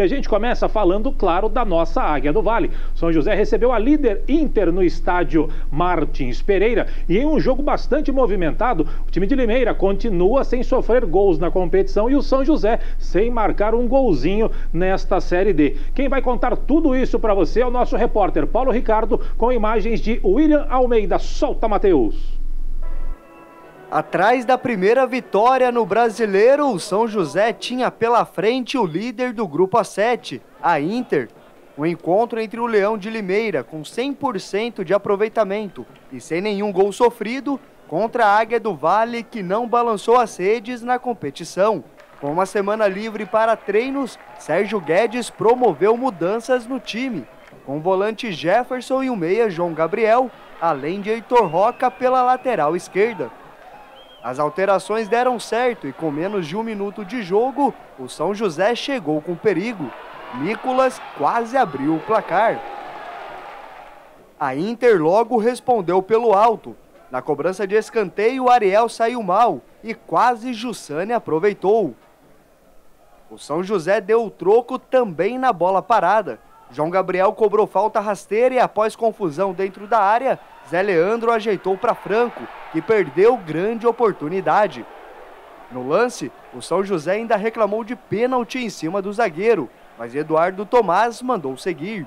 E a gente começa falando, claro, da nossa Águia do Vale. São José recebeu a líder Inter no estádio Martins Pereira e em um jogo bastante movimentado, o time de Limeira continua sem sofrer gols na competição e o São José sem marcar um golzinho nesta Série D. Quem vai contar tudo isso para você é o nosso repórter Paulo Ricardo com imagens de William Almeida. Solta, Matheus! Atrás da primeira vitória no Brasileiro, o São José tinha pela frente o líder do grupo A7, a Inter. O encontro entre o Leão de Limeira, com 100% de aproveitamento e sem nenhum gol sofrido, contra a Águia do Vale, que não balançou as redes na competição. Com uma semana livre para treinos, Sérgio Guedes promoveu mudanças no time, com o volante Jefferson e o meia João Gabriel, além de Heitor Roca pela lateral esquerda. As alterações deram certo e com menos de um minuto de jogo, o São José chegou com perigo. Nicolas quase abriu o placar. A Inter logo respondeu pelo alto. Na cobrança de escanteio, Ariel saiu mal e quase Jussane aproveitou. O São José deu o troco também na bola parada. João Gabriel cobrou falta rasteira e após confusão dentro da área, Zé Leandro ajeitou para Franco, que perdeu grande oportunidade. No lance, o São José ainda reclamou de pênalti em cima do zagueiro, mas Eduardo Tomás mandou seguir.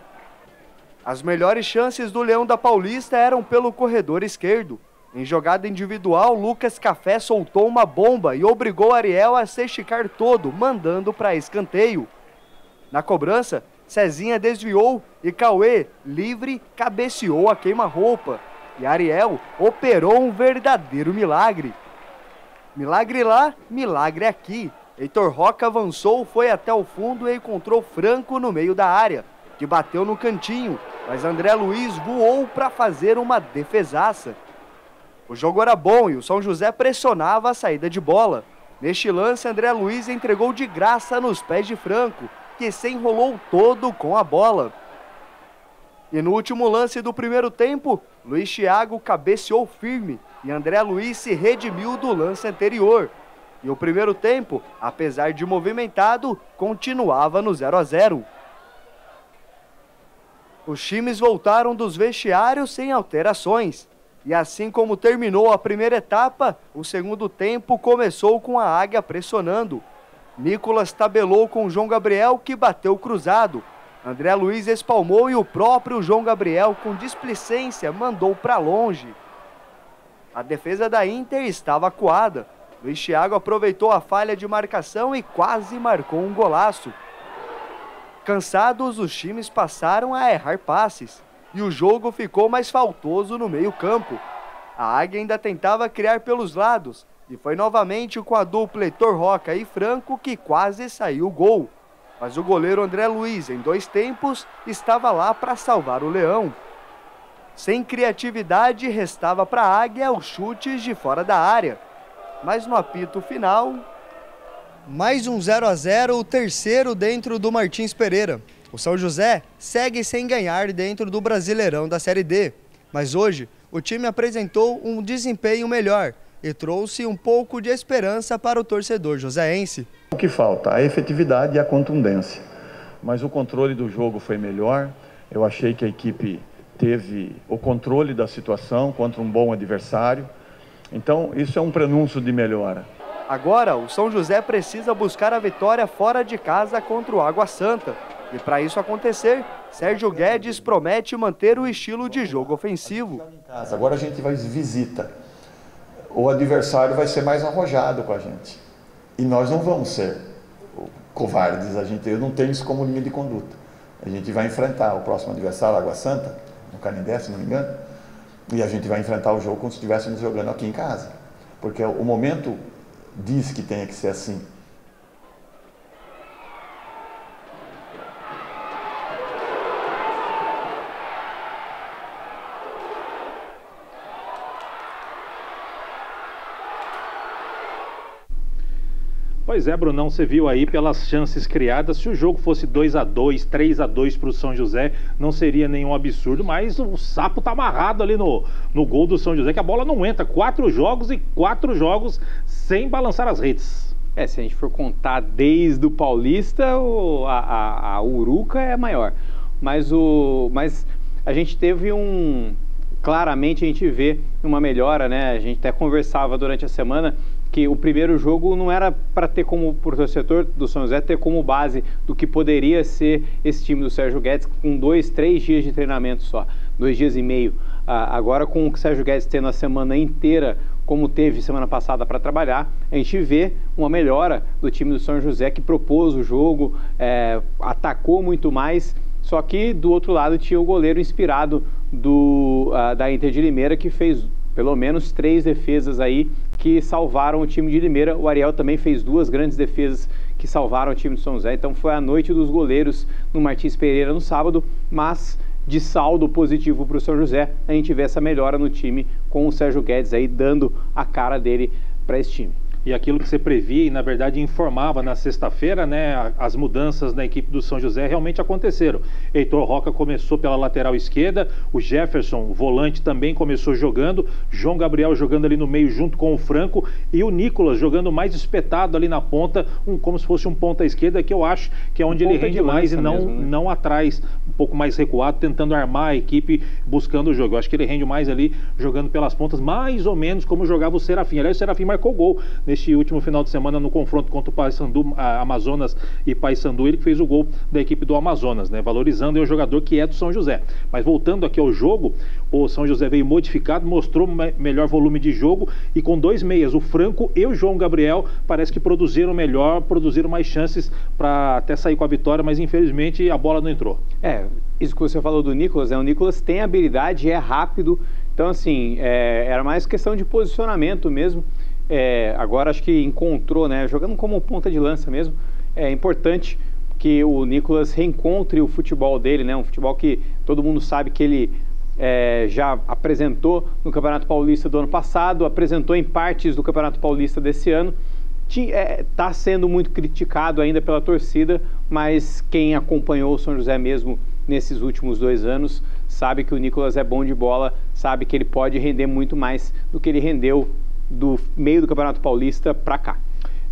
As melhores chances do Leão da Paulista eram pelo corredor esquerdo. Em jogada individual, Lucas Café soltou uma bomba e obrigou Ariel a se esticar todo, mandando para escanteio. Na cobrança, Cezinha desviou e Cauê, livre, cabeceou a queima-roupa. E Ariel operou um verdadeiro milagre. Milagre lá, milagre aqui. Heitor Roca avançou, foi até o fundo e encontrou Franco no meio da área, que bateu no cantinho, mas André Luiz voou para fazer uma defesaça. O jogo era bom e o São José pressionava a saída de bola. Neste lance, André Luiz entregou de graça nos pés de Franco, que se enrolou todo com a bola. E no último lance do primeiro tempo, Luiz Thiago cabeceou firme e André Luiz se redimiu do lance anterior. E o primeiro tempo, apesar de movimentado, continuava no 0 a 0. Os times voltaram dos vestiários sem alterações. E assim como terminou a primeira etapa, o segundo tempo começou com a Águia pressionando. Nicolas tabelou com João Gabriel, que bateu cruzado, André Luiz espalmou e o próprio João Gabriel, com displicência, mandou para longe. A defesa da Inter estava acuada. Luiz Thiago aproveitou a falha de marcação e quase marcou um golaço. Cansados, os times passaram a errar passes e o jogo ficou mais faltoso no meio-campo. A Águia ainda tentava criar pelos lados e foi novamente com a dupla Heitor Roca e Franco que quase saiu o gol mas o goleiro André Luiz, em dois tempos, estava lá para salvar o Leão. Sem criatividade, restava para a Águia os chutes de fora da área. Mas no apito final. Mais um 0 a 0 o terceiro dentro do Martins Pereira. O São José segue sem ganhar dentro do Brasileirão da Série D. Mas hoje, o time apresentou um desempenho melhor e trouxe um pouco de esperança para o torcedor joseense. O que falta? A efetividade e a contundência. Mas o controle do jogo foi melhor. Eu achei que a equipe teve o controle da situação contra um bom adversário. Então, isso é um prenúncio de melhora. Agora, o São José precisa buscar a vitória fora de casa contra o Água Santa. E para isso acontecer, Sérgio Guedes promete manter o estilo de jogo ofensivo. Agora a gente vai visita o adversário vai ser mais arrojado com a gente. E nós não vamos ser covardes, a gente, eu não tenho isso como linha de conduta. A gente vai enfrentar o próximo adversário, Água Santa, no Canindé, se não me engano, e a gente vai enfrentar o jogo como se estivéssemos jogando aqui em casa. Porque o momento diz que tenha que ser assim. Pois é, Brunão, você viu aí pelas chances criadas, se o jogo fosse 2 a 2 3 a 2 para o São José, não seria nenhum absurdo, mas o sapo tá amarrado ali no, no gol do São José, que a bola não entra. Quatro jogos e quatro jogos sem balançar as redes. É, se a gente for contar desde o Paulista, o, a, a, a Uruca é maior. Mas, o, mas a gente teve um. Claramente a gente vê uma melhora, né? A gente até conversava durante a semana que o primeiro jogo não era para ter como, por torcedor do São José, ter como base do que poderia ser esse time do Sérgio Guedes com dois, três dias de treinamento só, dois dias e meio. Ah, agora com o Sérgio Guedes tendo a semana inteira como teve semana passada para trabalhar, a gente vê uma melhora do time do São José que propôs o jogo, é, atacou muito mais. Só que do outro lado tinha o goleiro inspirado do, uh, da Inter de Limeira que fez pelo menos três defesas aí que salvaram o time de Limeira. O Ariel também fez duas grandes defesas que salvaram o time do São José. Então foi a noite dos goleiros no Martins Pereira no sábado, mas de saldo positivo para o São José, a gente vê essa melhora no time com o Sérgio Guedes aí dando a cara dele para esse time e aquilo que você previa e na verdade informava na sexta-feira, né, as mudanças na equipe do São José realmente aconteceram. Heitor Roca começou pela lateral esquerda, o Jefferson, volante, também começou jogando, João Gabriel jogando ali no meio junto com o Franco e o Nicolas jogando mais espetado ali na ponta, um, como se fosse um ponta esquerda, que eu acho que é onde ele rende mais e não, mesmo, né? não atrás, um pouco mais recuado, tentando armar a equipe, buscando o jogo. Eu acho que ele rende mais ali jogando pelas pontas, mais ou menos como jogava o Serafim. Aliás, o Serafim marcou gol neste último final de semana no confronto contra o Paysandu, Amazonas e Paysandu, ele que fez o gol da equipe do Amazonas, né? Valorizando o jogador que é do São José. Mas voltando aqui ao jogo, o São José veio modificado, mostrou melhor volume de jogo e com dois meias, o Franco e o João Gabriel, parece que produziram melhor, produziram mais chances para até sair com a vitória, mas infelizmente a bola não entrou. É, isso que você falou do Nicolas, né? O Nicolas tem habilidade, é rápido, então assim, é, era mais questão de posicionamento mesmo é, agora acho que encontrou, né, jogando como ponta de lança mesmo, é importante que o Nicolas reencontre o futebol dele, né, um futebol que todo mundo sabe que ele é, já apresentou no Campeonato Paulista do ano passado, apresentou em partes do Campeonato Paulista desse ano. Está é, tá sendo muito criticado ainda pela torcida, mas quem acompanhou o São José mesmo nesses últimos dois anos sabe que o Nicolas é bom de bola, sabe que ele pode render muito mais do que ele rendeu do meio do Campeonato Paulista para cá.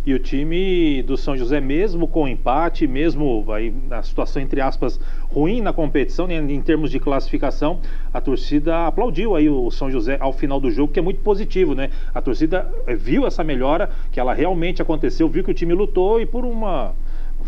E o time do São José, mesmo com empate, mesmo aí, na situação, entre aspas, ruim na competição, né, em termos de classificação, a torcida aplaudiu aí o São José ao final do jogo, que é muito positivo, né? A torcida eh, viu essa melhora, que ela realmente aconteceu, viu que o time lutou e por uma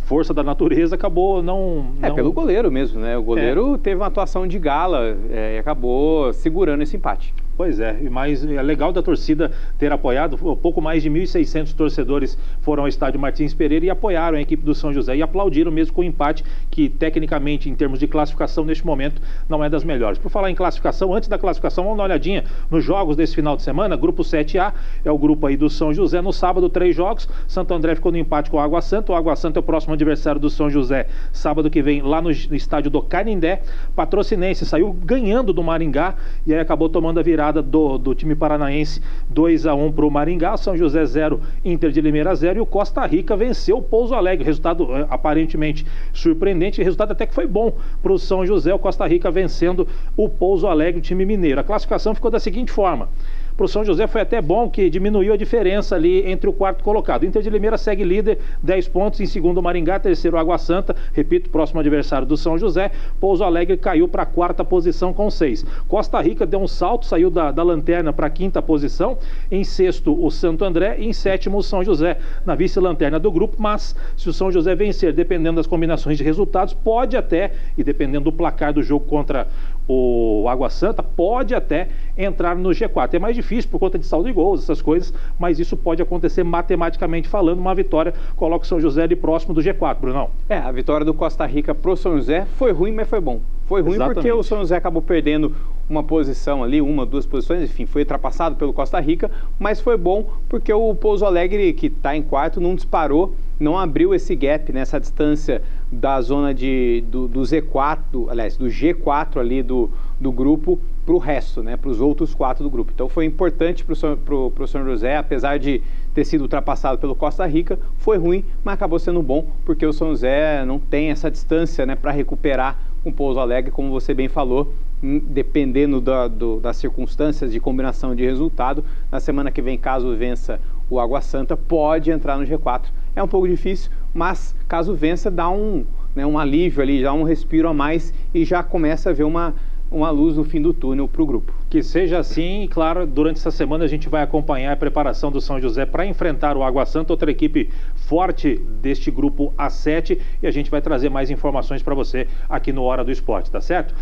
força da natureza acabou não, não... É, pelo goleiro mesmo, né? O goleiro é. teve uma atuação de gala é, e acabou segurando esse empate. Pois é, mas é legal da torcida ter apoiado. Pouco mais de 1.600 torcedores foram ao estádio Martins Pereira e apoiaram a equipe do São José e aplaudiram mesmo com o empate, que tecnicamente, em termos de classificação, neste momento, não é das melhores. Por falar em classificação, antes da classificação, vamos dar uma olhadinha nos jogos desse final de semana. Grupo 7A é o grupo aí do São José. No sábado, três jogos. Santo André ficou no empate com o Água Santa. O Água Santa é o próximo adversário do São José, sábado que vem, lá no estádio do Canindé. Patrocinense saiu ganhando do Maringá e aí acabou tomando a virada virada do, do time paranaense 2 a 1 para o Maringá, São José 0, Inter de Limeira 0 e o Costa Rica venceu o Pouso Alegre. Resultado eh, aparentemente surpreendente, resultado até que foi bom para o São José, o Costa Rica vencendo o Pouso Alegre, o time mineiro. A classificação ficou da seguinte forma: para o São José foi até bom que diminuiu a diferença ali entre o quarto colocado. Inter de Limeira segue líder, 10 pontos, em segundo Maringá, terceiro Água Santa, repito, próximo adversário do São José. Pouso Alegre caiu para a quarta posição com 6. Costa Rica deu um salto, saiu da, da lanterna para a quinta posição. Em sexto, o Santo André. E em sétimo, o São José, na vice-lanterna do grupo. Mas se o São José vencer, dependendo das combinações de resultados, pode até, e dependendo do placar do jogo contra o Água Santa, pode até entrar no G4. É mais difícil por conta de saldo de gols, essas coisas, mas isso pode acontecer matematicamente falando. Uma vitória coloca o São José ali próximo do G4, Brunão. É, a vitória do Costa Rica pro São José foi ruim, mas foi bom. Foi ruim Exatamente. porque o São José acabou perdendo uma posição ali, uma, duas posições, enfim, foi ultrapassado pelo Costa Rica, mas foi bom porque o Pouso Alegre, que está em quarto, não disparou, não abriu esse gap, nessa né, distância da zona de, do, do Z4, do, aliás, do G4 ali do, do grupo para o resto, né, para os outros quatro do grupo. Então foi importante para o São José, apesar de ter sido ultrapassado pelo Costa Rica, foi ruim, mas acabou sendo bom, porque o São José não tem essa distância né, para recuperar um Pouso Alegre, como você bem falou, hum, dependendo da, do, das circunstâncias de combinação de resultado. Na semana que vem, caso vença o Água Santa pode entrar no G4. É um pouco difícil, mas caso vença, dá um, né, um alívio ali, dá um respiro a mais e já começa a ver uma, uma luz no fim do túnel para o grupo. Que seja assim, e claro, durante essa semana a gente vai acompanhar a preparação do São José para enfrentar o Água Santa, outra equipe forte deste grupo A7, e a gente vai trazer mais informações para você aqui no Hora do Esporte, tá certo?